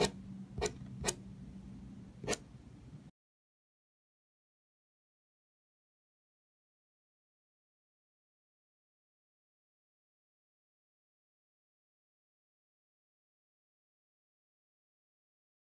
you